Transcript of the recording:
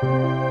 Música